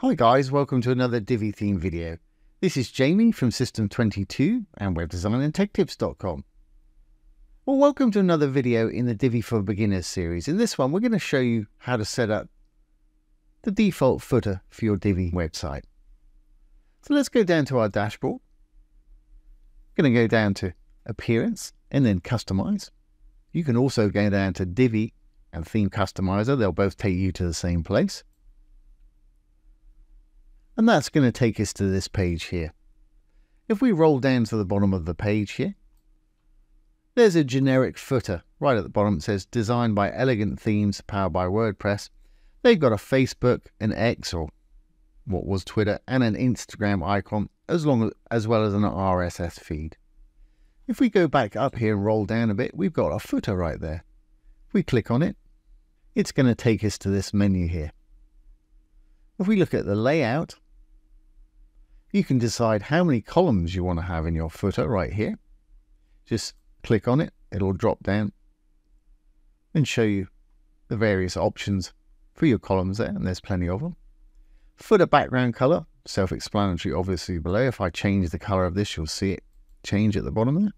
Hi guys, welcome to another Divi theme video. This is Jamie from System22 and WebDesignAndTechTips.com. Well, welcome to another video in the Divi for Beginners series. In this one, we're going to show you how to set up the default footer for your Divi website. So let's go down to our dashboard. We're going to go down to Appearance and then Customize. You can also go down to Divi and Theme Customizer. They'll both take you to the same place. And that's going to take us to this page here. If we roll down to the bottom of the page here, there's a generic footer right at the bottom. It says designed by Elegant Themes, powered by WordPress. They've got a Facebook, an X, or what was Twitter, and an Instagram icon, as long as, well as an RSS feed. If we go back up here and roll down a bit, we've got a footer right there. If we click on it, it's going to take us to this menu here. If we look at the layout, you can decide how many columns you want to have in your footer right here. Just click on it, it'll drop down and show you the various options for your columns there, and there's plenty of them. Footer background color, self-explanatory obviously below. If I change the color of this, you'll see it change at the bottom there.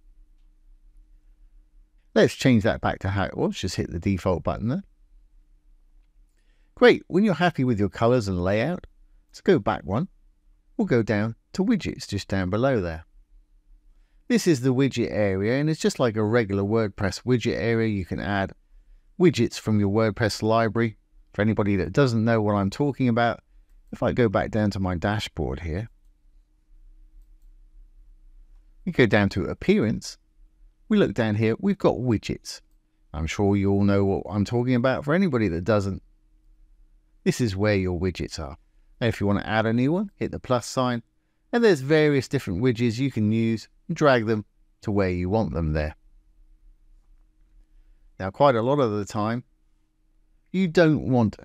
Let's change that back to how it was. Just hit the default button there. Great. When you're happy with your colors and layout, let's go back one we'll go down to widgets just down below there. This is the widget area and it's just like a regular WordPress widget area. You can add widgets from your WordPress library. For anybody that doesn't know what I'm talking about, if I go back down to my dashboard here, we go down to appearance. We look down here, we've got widgets. I'm sure you all know what I'm talking about. For anybody that doesn't, this is where your widgets are. And if you want to add a new one, hit the plus sign. And there's various different widgets you can use and drag them to where you want them there. Now, quite a lot of the time, you don't want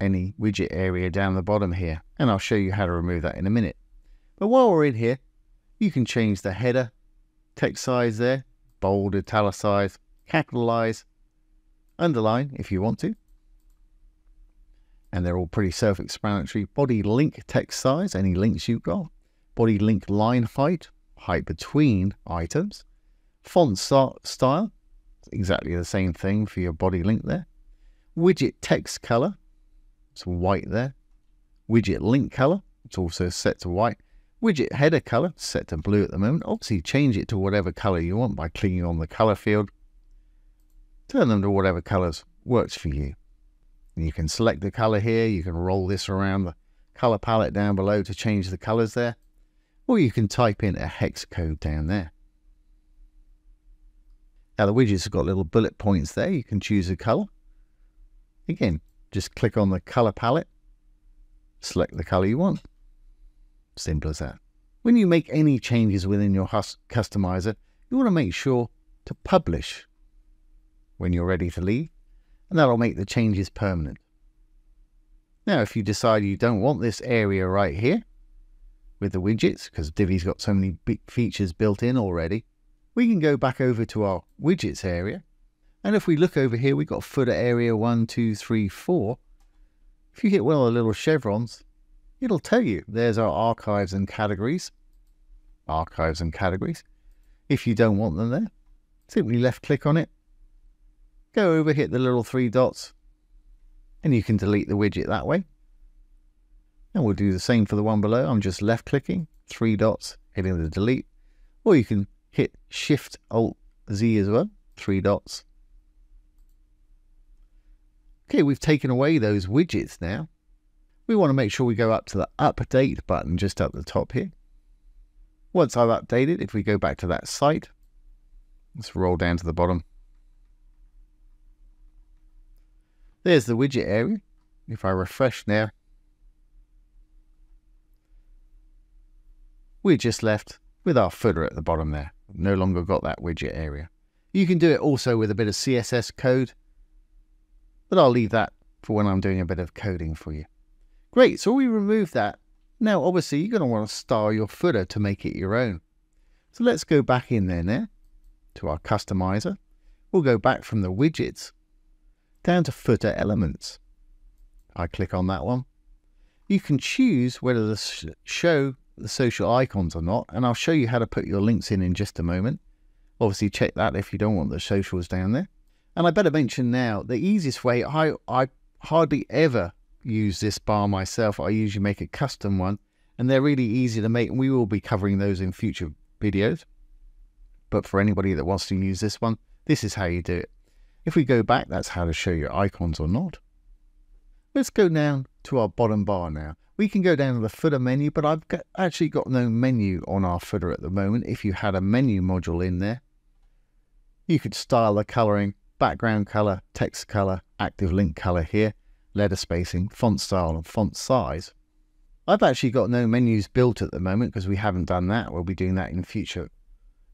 any widget area down the bottom here. And I'll show you how to remove that in a minute. But while we're in here, you can change the header, text size there, bold, italicize, capitalize, underline if you want to and they're all pretty self-explanatory. Body link text size, any links you've got. Body link line height, height between items. Font style, exactly the same thing for your body link there. Widget text color, it's white there. Widget link color, it's also set to white. Widget header color, set to blue at the moment. Obviously change it to whatever color you want by clicking on the color field. Turn them to whatever colors works for you. You can select the color here. You can roll this around the color palette down below to change the colors there. Or you can type in a hex code down there. Now the widgets have got little bullet points there. You can choose a color. Again, just click on the color palette, select the color you want. Simple as that. When you make any changes within your customizer, you want to make sure to publish when you're ready to leave and that'll make the changes permanent. Now, if you decide you don't want this area right here with the widgets, because Divi's got so many big features built in already, we can go back over to our widgets area. And if we look over here, we've got footer area one, two, three, four. If you hit one of the little chevrons, it'll tell you there's our archives and categories. Archives and categories. If you don't want them there, simply left click on it Go over, hit the little three dots, and you can delete the widget that way. And we'll do the same for the one below. I'm just left clicking, three dots, hitting the delete. Or you can hit Shift Alt Z as well, three dots. Okay, we've taken away those widgets now. We want to make sure we go up to the update button just up the top here. Once I've updated, if we go back to that site, let's roll down to the bottom. There's the widget area. If I refresh now, we're just left with our footer at the bottom there. No longer got that widget area. You can do it also with a bit of CSS code, but I'll leave that for when I'm doing a bit of coding for you. Great, so we remove that. Now, obviously, you're going to want to style your footer to make it your own. So let's go back in there now to our customizer. We'll go back from the widgets down to footer elements. I click on that one. you can choose whether to show the social icons or not, and I'll show you how to put your links in in just a moment. Obviously, check that if you don't want the socials down there. And I better mention now the easiest way, I, I hardly ever use this bar myself. I usually make a custom one, and they're really easy to make, and we will be covering those in future videos. But for anybody that wants to use this one, this is how you do it. If we go back, that's how to show your icons or not. Let's go down to our bottom bar now. We can go down to the footer menu, but I've got, actually got no menu on our footer at the moment. If you had a menu module in there, you could style the coloring, background color, text color, active link color here, letter spacing, font style and font size. I've actually got no menus built at the moment because we haven't done that. We'll be doing that in future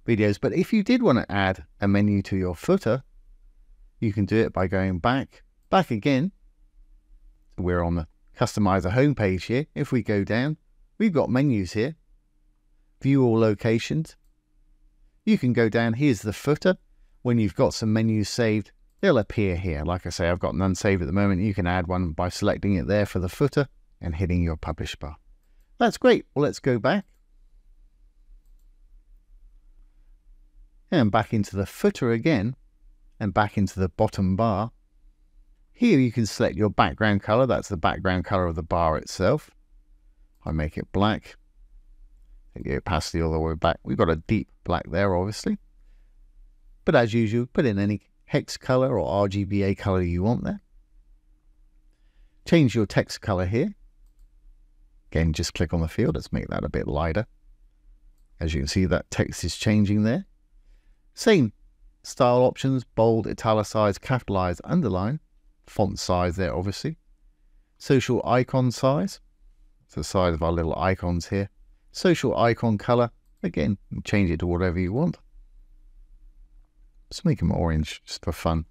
videos. But if you did want to add a menu to your footer, you can do it by going back, back again. We're on the customize a home here. If we go down, we've got menus here. View all locations. You can go down, here's the footer. When you've got some menus saved, they'll appear here. Like I say, I've got none saved at the moment. You can add one by selecting it there for the footer and hitting your publish bar. That's great. Well, let's go back. And back into the footer again and back into the bottom bar. Here you can select your background color. That's the background color of the bar itself. I make it black. Take the opacity all the other way back. We've got a deep black there, obviously. But as usual, put in any hex color or RGBA color you want there. Change your text color here. Again, just click on the field. Let's make that a bit lighter. As you can see, that text is changing there. Same style options, bold, italicize, capitalize, underline font size there, obviously. Social icon size, it's the size of our little icons here. Social icon color, again, change it to whatever you want. Let's make them orange just for fun.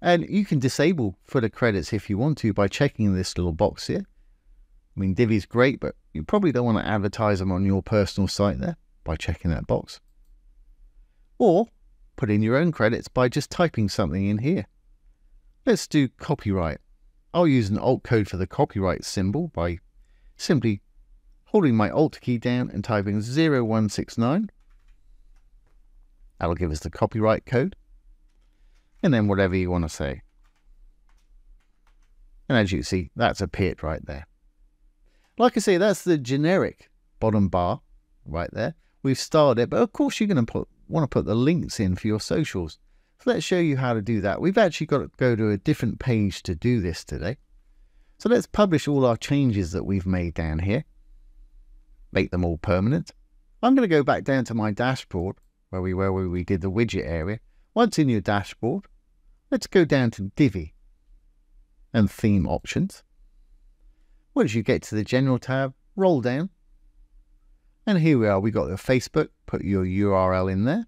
And you can disable footer credits if you want to by checking this little box here. I mean, Divi's great, but you probably don't want to advertise them on your personal site there by checking that box. Or put in your own credits by just typing something in here. Let's do copyright. I'll use an alt code for the copyright symbol by simply holding my alt key down and typing 0169. That'll give us the copyright code. And then whatever you want to say. And as you see, that's appeared right there. Like I say, that's the generic bottom bar right there. We've started it, but of course you're going to put, want to put the links in for your socials. So let's show you how to do that. We've actually got to go to a different page to do this today. So let's publish all our changes that we've made down here. Make them all permanent. I'm going to go back down to my dashboard where we were where we did the widget area. Once in your dashboard, let's go down to Divi and theme options. Once you get to the general tab, roll down. And here we are. We got the Facebook. Put your URL in there.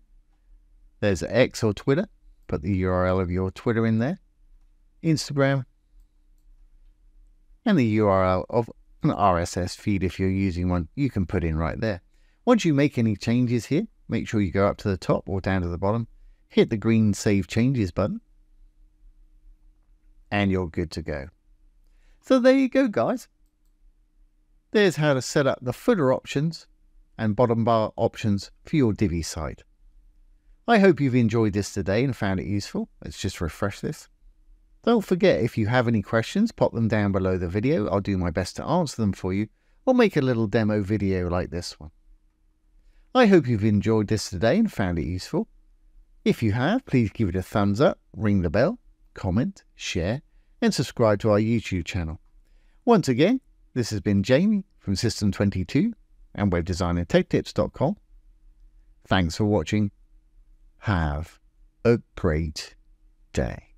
There's X or Twitter put the URL of your Twitter in there, Instagram, and the URL of an RSS feed if you're using one, you can put in right there. Once you make any changes here, make sure you go up to the top or down to the bottom, hit the green Save Changes button, and you're good to go. So there you go, guys. There's how to set up the footer options and bottom bar options for your Divi site. I hope you've enjoyed this today and found it useful. Let's just refresh this. Don't forget, if you have any questions, pop them down below the video. I'll do my best to answer them for you, or make a little demo video like this one. I hope you've enjoyed this today and found it useful. If you have, please give it a thumbs up, ring the bell, comment, share, and subscribe to our YouTube channel. Once again, this has been Jamie from System22 and WebDesignAndTechTips.com. Thanks for watching have a great day.